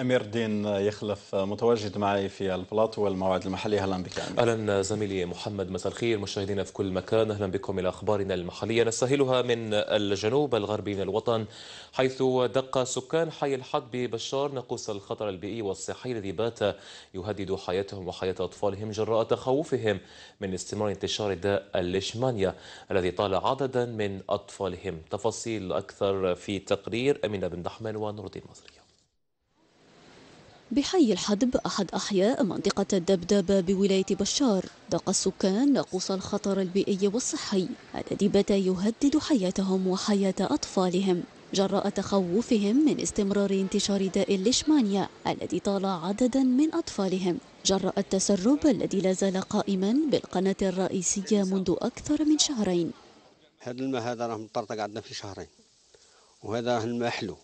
أمير الدين يخلف متواجد معي في البلاط والموعد المحلي. أهلا بك أمير. أهلا زميلي محمد مساء الخير مشاهدينا في كل مكان. أهلا بكم إلى أخبارنا المحلية. نستهلها من الجنوب الغربي من الوطن حيث دق سكان حي الحد ببشار نقوص الخطر البيئي والصحي الذي بات يهدد حياتهم وحياة أطفالهم جراء تخوفهم من استمرار انتشار داء الليشمانيا الذي طال عددا من أطفالهم. تفاصيل أكثر في تقرير أمينة بن دحمان ونور الدين مصري. بحي الحدب أحد أحياء منطقة الدبدبة بولاية بشار. دق السكان ناقوس الخطر البيئي والصحي الذي بات يهدد حياتهم وحياة أطفالهم. جراء تخوفهم من استمرار انتشار داء الليشمانيا الذي طال عددا من أطفالهم. جراء التسرب الذي لا زال قائما بالقناة الرئيسية منذ أكثر من شهرين. هذا الماء هذا راه مطرطق عندنا في شهرين. وهذا الماء حلو.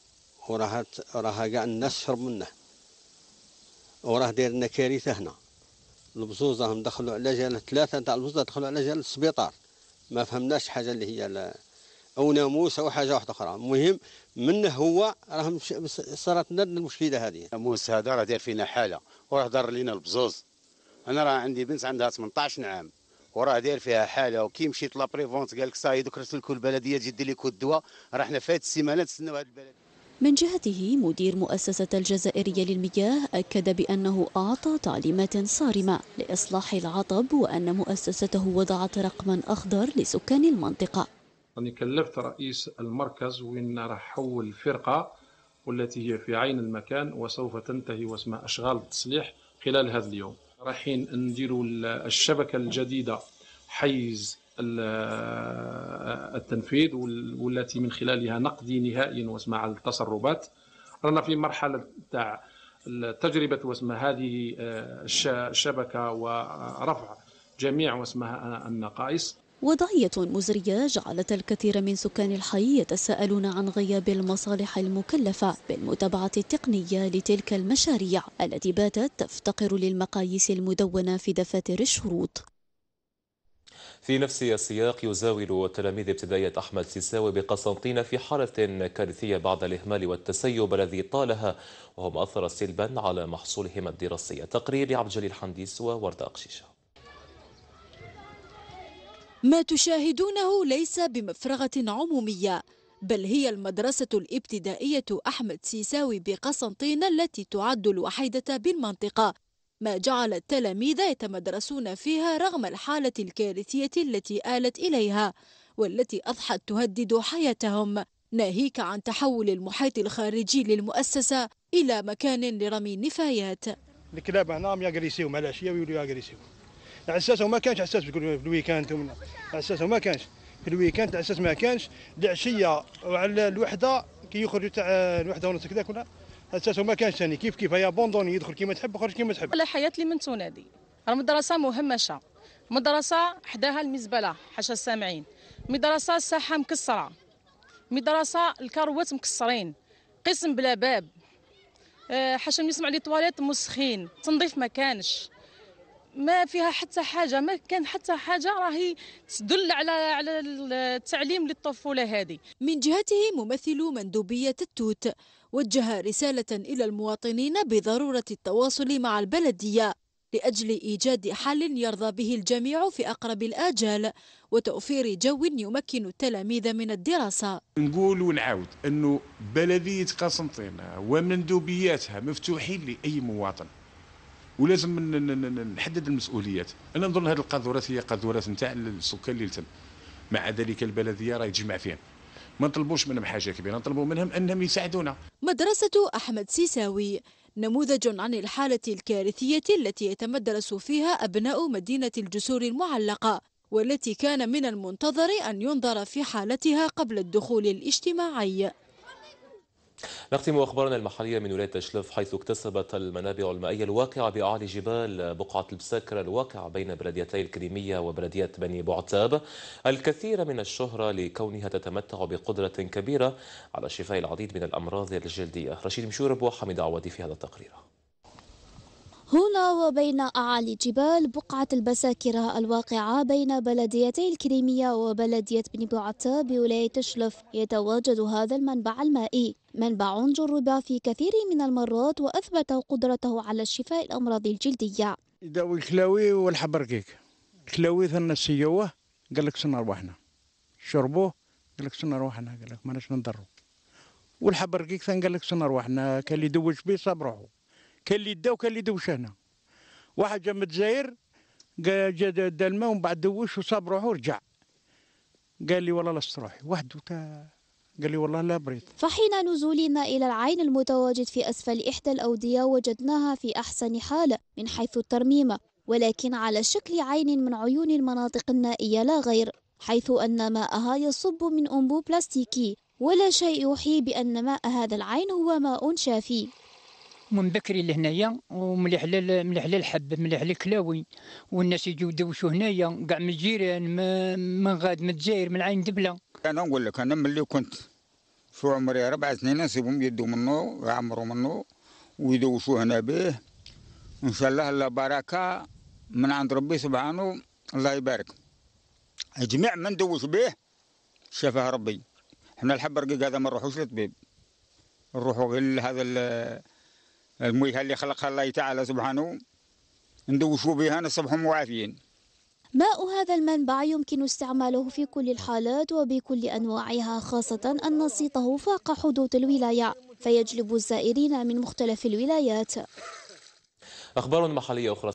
وراه راه كاع الناس شرب منه. وراه داير لنا كارثه هنا. البزوزة هم دخلوا على جال ثلاثة تاع البزوزة دخلوا على جال السبيطار. ما فهمناش حاجة اللي هي أو ناموس أو حاجة واحدة أخرى. المهم منه هو راه صارت لنا المشكلة هذه. ناموس هذا راه داير فينا حالة. وراه دار لينا البزوز. أنا راه عندي بنت عندها 18 عام وراه داير فيها حالة. وكي مشيت la prévention قال لك صاي دوك نرسلوا لكم البلديه تجي دير لكم الدواء راه حنا فات السيمانة نتسناو هذه البلديه من جهته مدير مؤسسة الجزائرية للمياه أكد بأنه أعطى تعليمات صارمة لإصلاح العطب وأن مؤسسته وضعت رقما أخضر لسكان المنطقة. راني كلفت رئيس المركز وين راح حول فرقة والتي هي في عين المكان وسوف تنتهي واسمها أشغال التصليح خلال هذا اليوم. رايحين نديروا الشبكة الجديدة حيز التنفيذ والتي من خلالها نقضي نهائيا واسمها على التسربات رانا في مرحلة تاع تجربه واسمها هذه آه، الشبكة ورفع جميع واسمها النقائص. وضعية مزرية جعلت الكثير من سكان الحي يتساءلون عن غياب المصالح المكلفة بالمتابعة التقنية لتلك المشاريع التي باتت تفتقر للمقاييس المدونة في دفاتر الشروط. في نفس السياق يزاول تلاميذ ابتدائية أحمد سيساوي بقسنطينة في حالة كارثية بعد الإهمال والتسيب الذي طالها وهم أثر سلبا على محصولهم الدراسي. تقرير عبد الجليل حنديس ووردة أقشيشة. ما تشاهدونه ليس بمفرغة عمومية بل هي المدرسة الابتدائية أحمد سيساوي بقسنطينة التي تعد الوحيدة بالمنطقة. ما جعل التلاميذ يتمدرسون فيها رغم الحالة الكارثية التي آلت إليها والتي أضحت تهدد حياتهم. ناهيك عن تحول المحيط الخارجي للمؤسسة إلى مكان لرمي النفايات. الكلاب هنا يجريسيو مع العشية ويوليو يجريسيو العساس ما كانش عساس في ال week-end. العساس ما كانش في ال week-end العساس ما كانش. العشية وعلى الوحدة كي يخرجوا تاع الوحدة ونص كذا كنا اساسه ما كانش ثاني. كيف كيف؟ هي بوندوني يدخل. كيما تحب يخرج كيما تحب. لا حياة لمن تنادي. المدرسة مهمشه مدرسة حداها المزبلة حاشا السامعين. مدرسة الساحة مكسرة. مدرسة الكروات مكسرين. قسم بلا باب. آه، حاشا نسمع لي طواليت مسخين. تنظيف ما كانش. ما فيها حتى حاجة ما كان حتى حاجة راهي تدل على على التعليم للطفولة هذه. من جهته ممثل مندوبية التوت وجه رسالة إلى المواطنين بضرورة التواصل مع البلدية لأجل إيجاد حل يرضى به الجميع في أقرب الآجال وتوفير جو يمكن التلاميذ من الدراسة. نقول ونعاود أنه بلدية قسنطينة ومندوبياتها مفتوحين لأي مواطن. ولازم نحدد المسؤوليات. أنا نظن هذه القاذورات هي قاذورات نتاع السكان اللي تم. مع ذلك البلديه راه يتجمع فيهم ما نطلبوش منهم حاجة كبيرة نطلبوا منهم أنهم يساعدونا. مدرسة أحمد سيساوي نموذج عن الحالة الكارثية التي يتمدرس فيها أبناء مدينة الجسور المعلقة والتي كان من المنتظر أن ينظر في حالتها قبل الدخول الاجتماعي. نختم أخبارنا المحلية من ولاية تشلف حيث اكتسبت المنابع المائية الواقعة بأعالي جبال بقعة البساكرة الواقعة بين بلديتي الكريمية وبلدية بني بعتاب. الكثير من الشهرة لكونها تتمتع بقدرة كبيرة على شفاء العديد من الأمراض الجلدية. رشيد مشورب وحميد عوادي في هذا التقرير. هنا وبين أعالي جبال بقعة البساكرة الواقعة بين بلديتي الكريمية وبلدية بني بوعتة بولاية تشلف يتواجد هذا المنبع المائي. منبع جرب في كثير من المرات وأثبت قدرته على شفاء الأمراض الجلدية. يداوي الكلاوي والحبرقيك الكلاوي ثنا السيوة قال لك سنة أرواحنا. شربوه قال لك سنة أرواحنا قال لك ماناش نضروا والحبرقيك ثان قال لك سنة أرواحنا كان اللي يدوج بيه صاب روحه كان اللي دا وكان اللي دوش هنا واحد جا من الجزائر جا دا الماء ومن بعد دوش وصاب روحه ورجع. قال لي والله لست روحي. وحده تا قال لي والله لا بريد فحين نزولنا إلى العين المتواجد في أسفل إحدى الأودية وجدناها في أحسن حال من حيث الترميم ولكن على شكل عين من عيون المناطق النائية لا غير حيث أن ماءها يصب من أنبوب بلاستيكي ولا شيء يوحي بأن ماء هذا العين هو ماء شافي. من بكري لهنايا ومليح مليح للحب مليح للكلاوي. والناس يجوا يدوشوا هنايا كاع من الجيران من غاد من الجزائر من عين دبلة. أنا نقول لك أنا ملي كنت شو عمري أربع سنين نسيبهم يدوا منه يعمروا منه ويدوشوا هنا به إن شاء الله الله بركة من عند ربي سبحانه الله يبارك. جميع من دوش به شفاه ربي. إحنا الحب رقيق هذا ما نروحوش للطبيب. نروحوا غير هذا المياه اللي خلقها الله تعالى سبحانه ندوشوا بها نصبحوا معافيين ماء هذا المنبع يمكن استعماله في كل الحالات وبكل أنواعها خاصة أن صيته فاق حدود الولاية فيجلب الزائرين من مختلف الولايات. أخبار محلية أخرى.